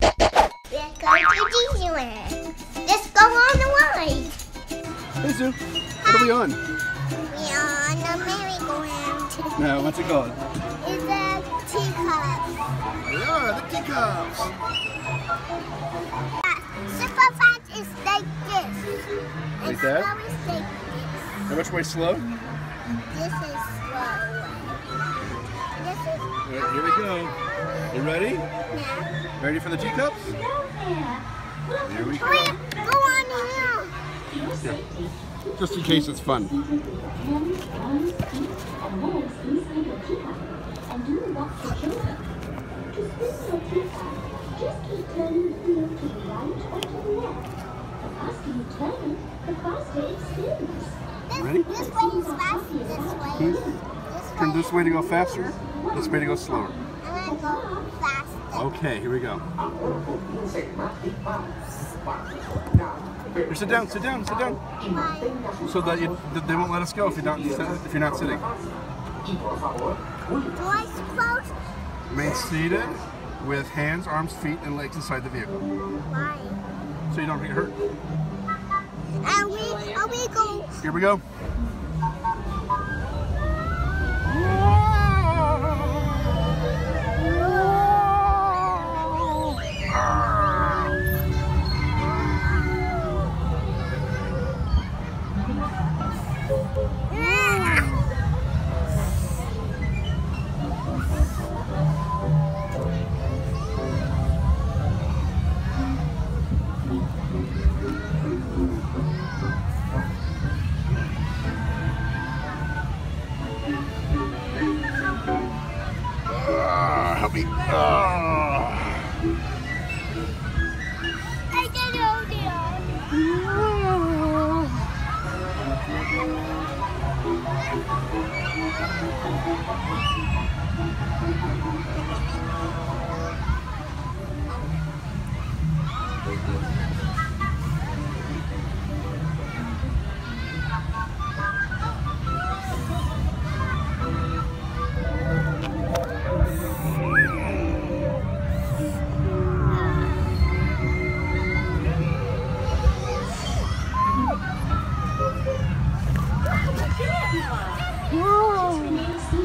Let's go to Disneyland. Let's go on the ride. Hey, Sue. What are we on? We are on the merry-go-round. No, what's it called? It's a teacup. Yeah, the teacups. Super fast is like this. Like and that? slow is like this. And which way slow? This is slow. All right, here we go. You ready? now. Ready for the teacups? Here we go. go on here. Just in case it's fun. Ready? This way is fast. This way. Hmm. This way. to go faster, this way to go slower. I'm gonna go. Okay, here we go. Here, sit down, sit down, sit down. Why? So that you, that they won't let us go if you're not if you're not sitting. Do I suppose? Remain seated with hands, arms, feet, and legs inside the vehicle, Why? so you don't get hurt. And we, and we go. Here we go. Help me. Ah.